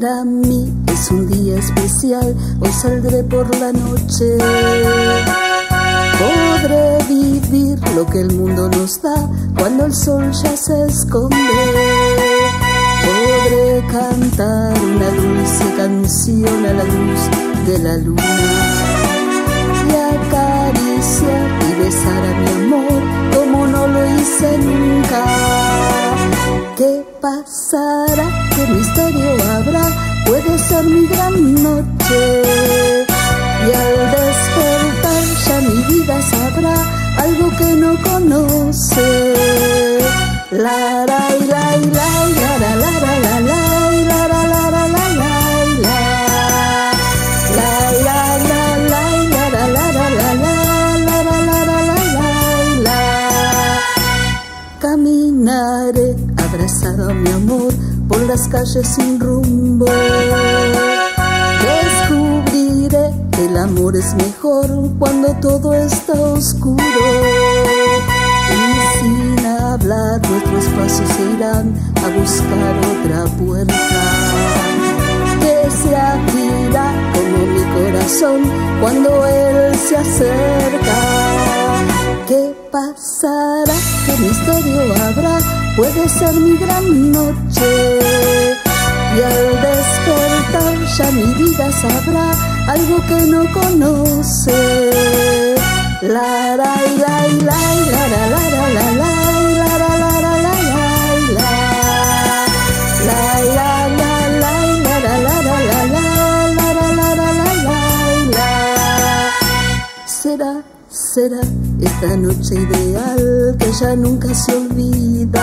para mí es un día especial, hoy saldré por la noche. Podré vivir lo que el mundo nos da cuando el sol ya se esconde. Podré cantar una dulce canción a la luz de la luna. Y acá pasará? ¿Qué misterio habrá? Puede ser mi gran noche y al despertar ya mi vida sabrá algo que no conoce. La la la Caminaré abrazado a mi amor por las calles sin rumbo. Descubriré que el amor es mejor cuando todo está oscuro. Y sin hablar nuestros pasos se irán a buscar otra puerta. Que se abrirá como mi corazón cuando él se acerca. ¿Qué pasará? ¿Qué misterio habrá? Puede ser mi gran noche. Y al despertar ya mi vida sabrá algo que no conoce. La la la la la Será, esta noche ideal que ya nunca se olvida.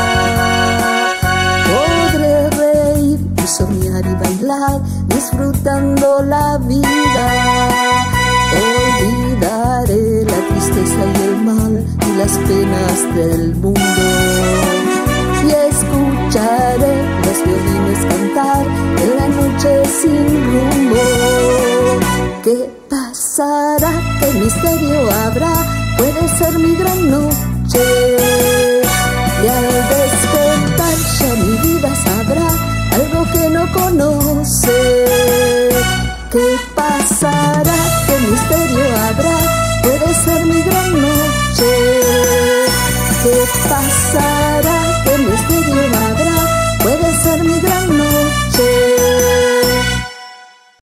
Podré reír y soñar y bailar disfrutando la vida. Olvidaré la tristeza y el mal y las penas del mundo. Y escucharé los violines pasará? ¿Qué misterio habrá? Puede ser mi gran noche. Y al despertar ya mi vida sabrá algo que no conoce. ¿Qué pasará? ¿Qué misterio habrá? Puede ser mi gran noche. ¿Qué pasará?